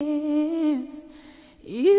is. you